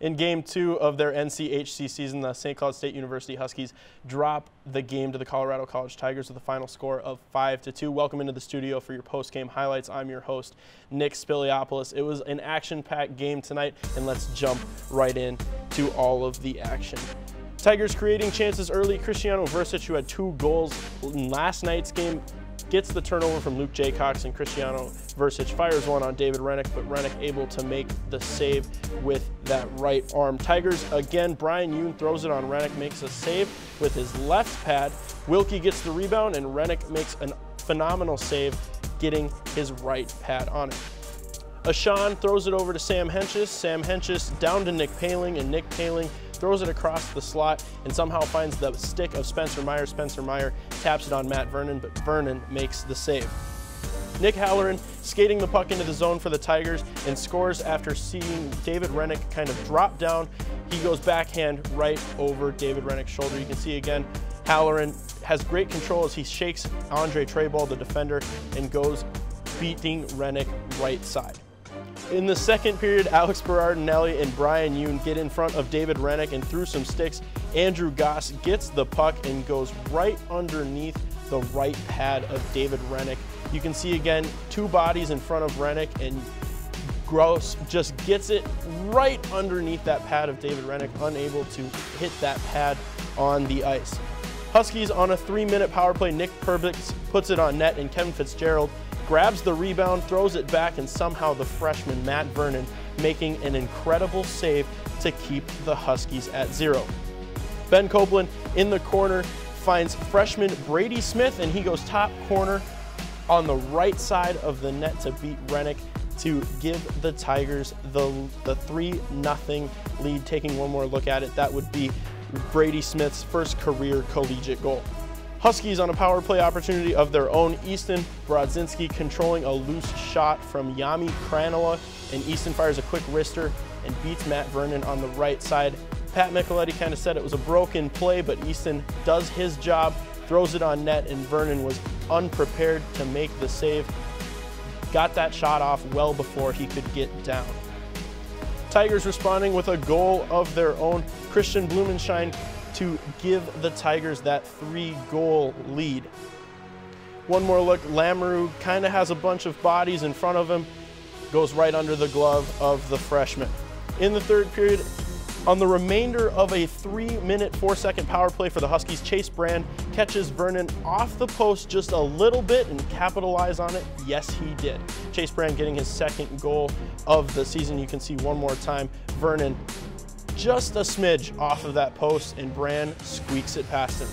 In game two of their NCHC season, the St. Cloud State University Huskies drop the game to the Colorado College Tigers with a final score of 5 to 2. Welcome into the studio for your post game highlights. I'm your host, Nick Spiliopoulos. It was an action packed game tonight, and let's jump right in to all of the action. Tigers creating chances early. Cristiano Versich, who had two goals in last night's game, gets the turnover from Luke Jaycox and Cristiano Versich fires one on David Hrenak, but Hrenak able to make the save with that right arm. Tigers again, Brian Yoon throws it on Hrenak, makes a save with his left pad. Wilkie gets the rebound and Hrenak makes a phenomenal save getting his right pad on it. Ahcan throws it over to Sam Hentges. Sam Hentges down to Nick Poehling, and Nick Poehling throws it across the slot and somehow finds the stick of Spencer Meier. Spencer Meier taps it on Matt Vernon, but Vernon makes the save. Nick Halloran skating the puck into the zone for the Tigers and scores after seeing David Hrenak kind of drop down. He goes backhand right over David Hrenak's shoulder. You can see again, Halloran has great control as he shakes Andre Treball, the defender, and goes beating Hrenak right side. In the second period, Alex Berardinelli and Brian Yoon get in front of David Hrenak and through some sticks, Andrew Goss gets the puck and goes right underneath the right pad of David Hrenak. You can see again, two bodies in front of Hrenak and Gross just gets it right underneath that pad of David Hrenak, unable to hit that pad on the ice. Huskies on a three minute power play, Nick Perbix puts it on net and Kevin Fitzgerald grabs the rebound, throws it back, and somehow the freshman Matt Vernon making an incredible save to keep the Huskies at zero. Ben Copeland in the corner finds freshman Brady Smith, and he goes top corner on the right side of the net to beat Hrenak to give the Tigers the, the 3 0 lead. Taking one more look at it, that would be Brady Smith's first career collegiate goal. Huskies on a power play opportunity of their own. Easton Brodzinski controlling a loose shot from Jami Krannila, and Easton fires a quick wrister and beats Matt Vernon on the right side. Pat Micheletti kind of said it was a broken play, but Easton does his job, throws it on net, and Vernon was unprepared to make the save. Got that shot off well before he could get down. Tigers responding with a goal of their own. Christian Blumenschein to give the Tigers that three goal lead. One more look, Lamoureux kind of has a bunch of bodies in front of him, goes right under the glove of the freshman. In the third period, on the remainder of a three minute, four second power play for the Huskies, Chase Brand catches Vernon off the post just a little bit and capitalize on it. Yes, he did. Chase Brand getting his second goal of the season. You can see one more time, Vernon just a smidge off of that post and Brand squeaks it past him.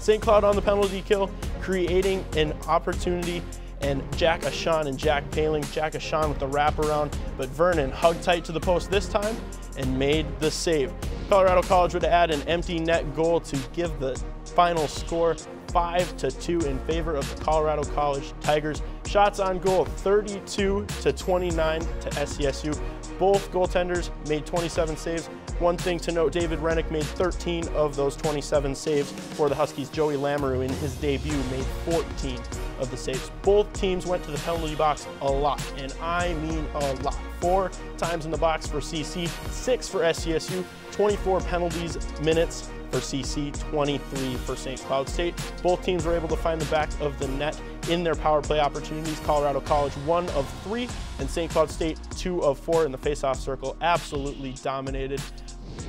St. Cloud on the penalty kill, creating an opportunity and Jack Ahcan and Jack Poehling. Jack Ahcan with the wraparound, but Vernon hugged tight to the post this time and made the save. Colorado College would add an empty net goal to give the final score 5 to 2 in favor of the Colorado College Tigers. Shots on goal 32 to 29 to SCSU. Both goaltenders made 27 saves. One thing to note, David Hrenak made 13 of those 27 saves for the Huskies. Joey Lamoureux in his debut made 14 of the saves. Both teams went to the penalty box a lot, and I mean a lot. Four times in the box for CC, six for SCSU, 24 penalties minutes for CC, 23 for St. Cloud State. Both teams were able to find the back of the net in their power play opportunities. Colorado College, one of three, and St. Cloud State, two of four in the faceoff circle. Absolutely dominated,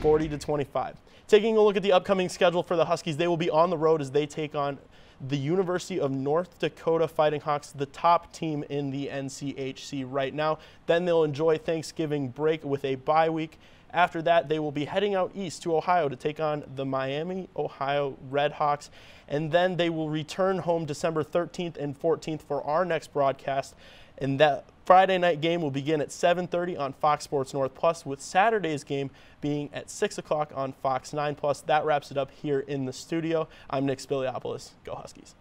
40 to 25. Taking a look at the upcoming schedule for the Huskies, they will be on the road as they take on the University of North Dakota Fighting Hawks, the top team in the NCHC right now. Then they'll enjoy Thanksgiving break with a bye week after that, they will be heading out east to Ohio to take on the Miami, Ohio Redhawks. And then they will return home December 13th and 14th for our next broadcast. And that Friday night game will begin at 7.30 on Fox Sports North Plus, with Saturday's game being at 6 o'clock on Fox 9 Plus. That wraps it up here in the studio. I'm Nick Spiliopoulos. Go Huskies.